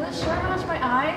this shirt match my eyes?